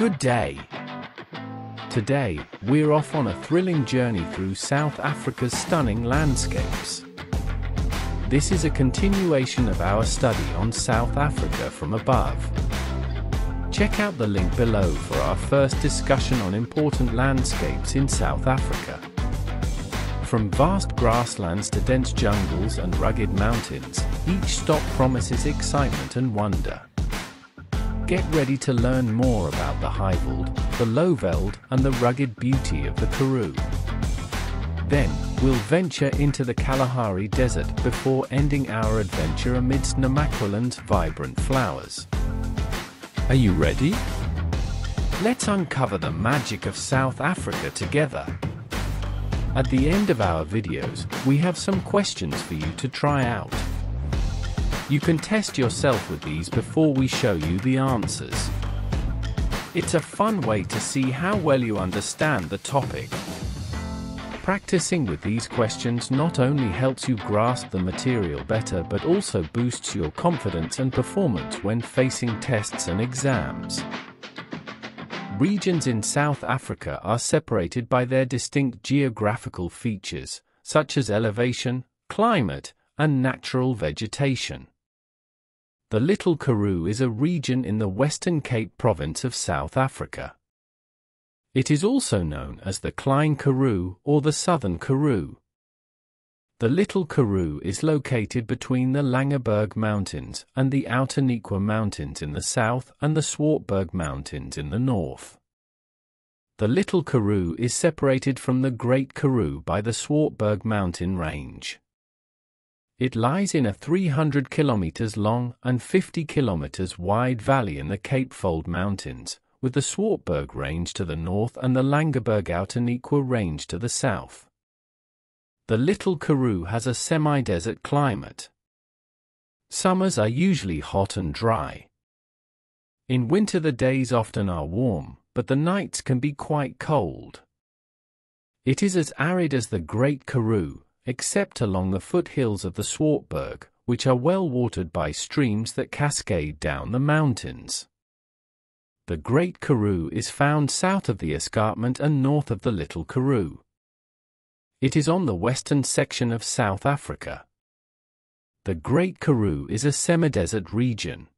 Good day. Today, we're off on a thrilling journey through South Africa's stunning landscapes. This is a continuation of our study on South Africa from above. Check out the link below for our first discussion on important landscapes in South Africa. From vast grasslands to dense jungles and rugged mountains, each stop promises excitement and wonder. Get ready to learn more about the Highveld, the Lowveld, and the rugged beauty of the Karoo. Then, we'll venture into the Kalahari Desert before ending our adventure amidst Namaqualand's vibrant flowers. Are you ready? Let's uncover the magic of South Africa together. At the end of our videos, we have some questions for you to try out. You can test yourself with these before we show you the answers. It's a fun way to see how well you understand the topic. Practicing with these questions not only helps you grasp the material better but also boosts your confidence and performance when facing tests and exams. Regions in South Africa are separated by their distinct geographical features, such as elevation, climate, and natural vegetation. The Little Karoo is a region in the Western Cape province of South Africa. It is also known as the Klein Karoo or the Southern Karoo. The Little Karoo is located between the Langeberg Mountains and the Outeniqua Mountains in the south and the Swartberg Mountains in the north. The Little Karoo is separated from the Great Karoo by the Swartberg mountain range. It lies in a 300 kilometers long and 50 kilometers wide valley in the Cape Fold Mountains, with the Swartberg Range to the north and the Langeberg Outeniqua Range to the south. The Little Karoo has a semi-desert climate. Summers are usually hot and dry. In winter the days often are warm, but the nights can be quite cold. It is as arid as the Great Karoo, except along the foothills of the Swartberg, which are well watered by streams that cascade down the mountains. The Great Karoo is found south of the escarpment and north of the Little Karoo. It is on the western section of South Africa. The Great Karoo is a semi-desert region.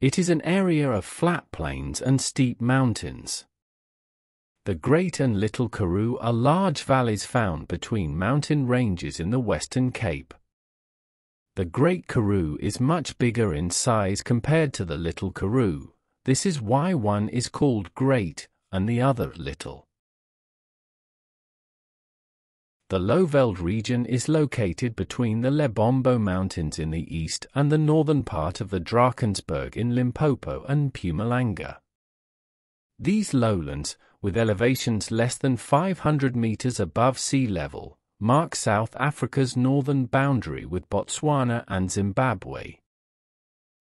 It is an area of flat plains and steep mountains. The Great and Little Karoo are large valleys found between mountain ranges in the Western Cape. The Great Karoo is much bigger in size compared to the Little Karoo. This is why one is called Great and the other Little. The Lowveld region is located between the Lebombo Mountains in the east and the northern part of the Drakensberg in Limpopo and Mpumalanga. These lowlands, with elevations less than 500 meters above sea level, mark South Africa's northern boundary with Botswana and Zimbabwe.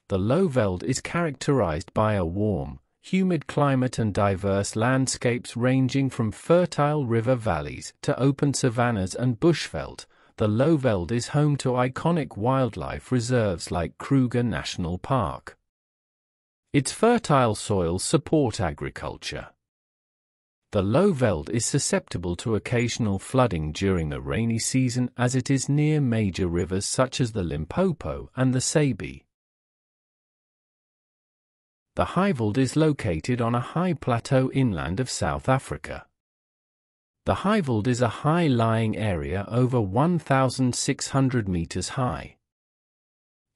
The Lowveld is characterized by a warm, humid climate and diverse landscapes ranging from fertile river valleys to open savannas and bushveld. The Lowveld is home to iconic wildlife reserves like Kruger National Park. Its fertile soils support agriculture. The Lowveld is susceptible to occasional flooding during the rainy season as it is near major rivers such as the Limpopo and the Sabie. The Highveld is located on a high plateau inland of South Africa. The Highveld is a high-lying area over 1,600 meters high.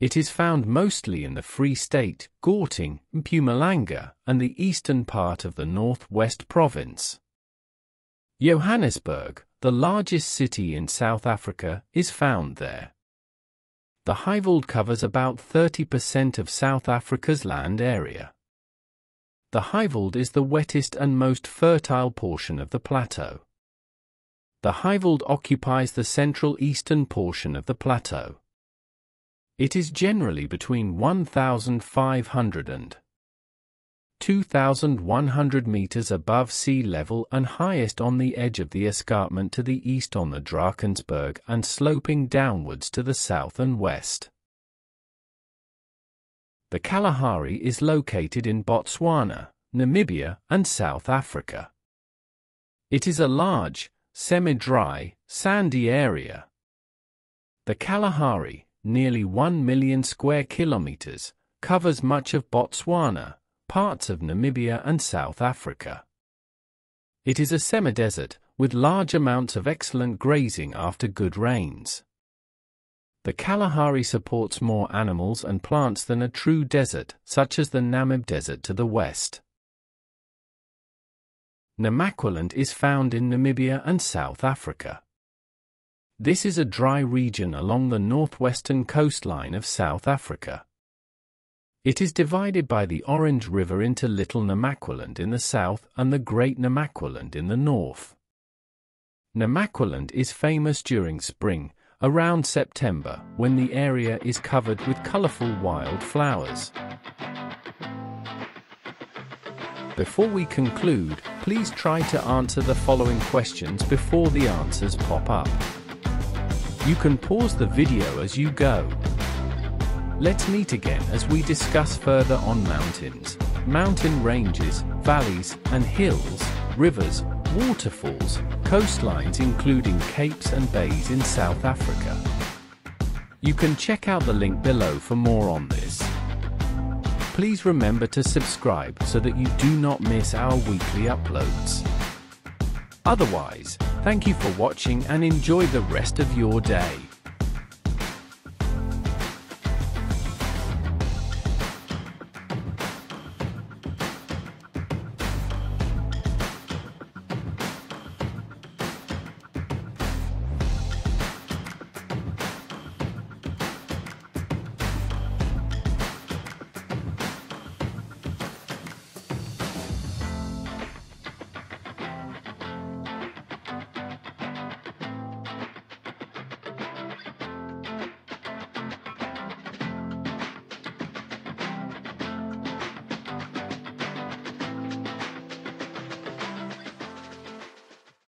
It is found mostly in the Free State, Gauteng, Mpumalanga, and the eastern part of the North-West Province. Johannesburg, the largest city in South Africa, is found there. The Highveld covers about 30% of South Africa's land area. The Highveld is the wettest and most fertile portion of the plateau. The Highveld occupies the central eastern portion of the plateau. It is generally between 1,500 and 2,100 meters above sea level and highest on the edge of the escarpment to the east on the Drakensberg and sloping downwards to the south and west. The Kalahari is located in Botswana, Namibia and South Africa. It is a large, semi-dry, sandy area. The Kalahari, nearly 1 million square kilometers, covers much of Botswana, parts of Namibia and South Africa. It is a semi-desert, with large amounts of excellent grazing after good rains. The Kalahari supports more animals and plants than a true desert, such as the Namib Desert to the west. Namaqualand is found in Namibia and South Africa. This is a dry region along the northwestern coastline of South Africa. It is divided by the Orange River into Little Namaqualand in the south and the Great Namaqualand in the north. Namaqualand is famous during spring, around September, when the area is covered with colorful wild flowers. Before we conclude, please try to answer the following questions before the answers pop up. You can pause the video as you go. Let's meet again as we discuss further on mountains, mountain ranges, valleys and hills, rivers, waterfalls, coastlines including capes and bays in South Africa. You can check out the link below for more on this. Please remember to subscribe so that you do not miss our weekly uploads. Otherwise, thank you for watching and enjoy the rest of your day.